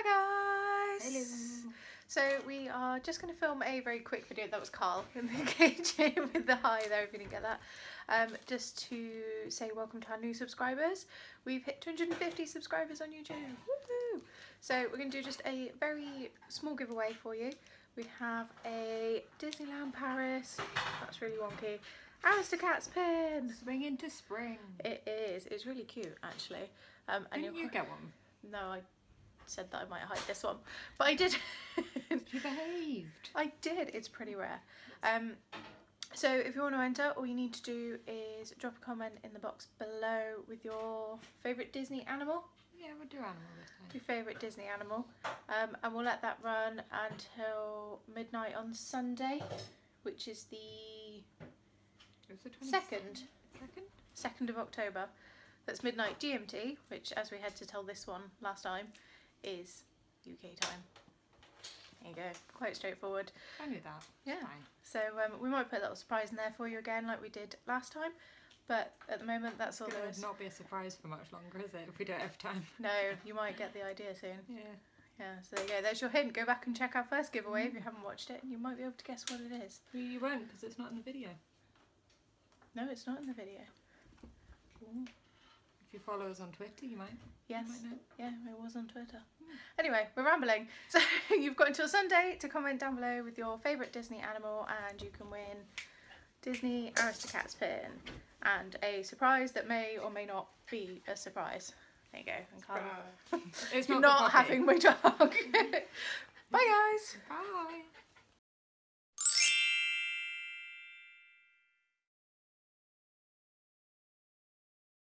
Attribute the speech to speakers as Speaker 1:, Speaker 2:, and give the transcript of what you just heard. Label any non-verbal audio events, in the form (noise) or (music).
Speaker 1: Hi guys!
Speaker 2: Hello.
Speaker 1: So we are just going to film a very quick video. That was Carl in the (laughs) kitchen with the hi there if you didn't get that. Um, just to say welcome to our new subscribers. We've hit 250 subscribers on YouTube. Woohoo! So we're going to do just a very small giveaway for you. We have a Disneyland Paris. That's really wonky. Aristocats pin.
Speaker 2: Swing into spring.
Speaker 1: It is. It's really cute actually. Um, and
Speaker 2: Didn't you get one?
Speaker 1: No, I said that I might hide this one, but I did.
Speaker 2: You behaved.
Speaker 1: I did. It's pretty rare. Um, so if you want to enter, all you need to do is drop a comment in the box below with your favourite Disney animal,
Speaker 2: Yeah, we'll do animal this time.
Speaker 1: your favourite Disney animal, um, and we'll let that run until midnight on Sunday, which is the
Speaker 2: It was the 20
Speaker 1: second,
Speaker 2: Second?
Speaker 1: second of October. That's midnight GMT, which, as we had to tell this one last time, is UK time. There you go. Quite straightforward.
Speaker 2: I knew that.
Speaker 1: Yeah.
Speaker 2: Fine.
Speaker 1: So um, we might put a little surprise in there for you again, like we did last time. But at the moment, that's all there
Speaker 2: gonna not be a surprise for much longer, is it? If we don't have time. (laughs)
Speaker 1: No, you might get the idea soon.
Speaker 2: Yeah.
Speaker 1: Yeah. So there you go. There's your hint. Go back and check our first giveaway if you haven't watched it, and you might be able to guess what it is.
Speaker 2: You won't because it's not in the video.
Speaker 1: No, it's not in the video.
Speaker 2: Follow us on Twitter, you might.
Speaker 1: Yes.
Speaker 2: You might.
Speaker 1: Yeah, it was on Twitter. Anyway, we're rambling. (laughs) So you've got until Sunday to comment down below with your favourite Disney animal and you can win Disney Aristocats pin and a surprise that may or may not be a surprise. There you go. And Carla-
Speaker 2: It's not,
Speaker 1: not having my dog. (laughs) Bye guys.
Speaker 2: Bye.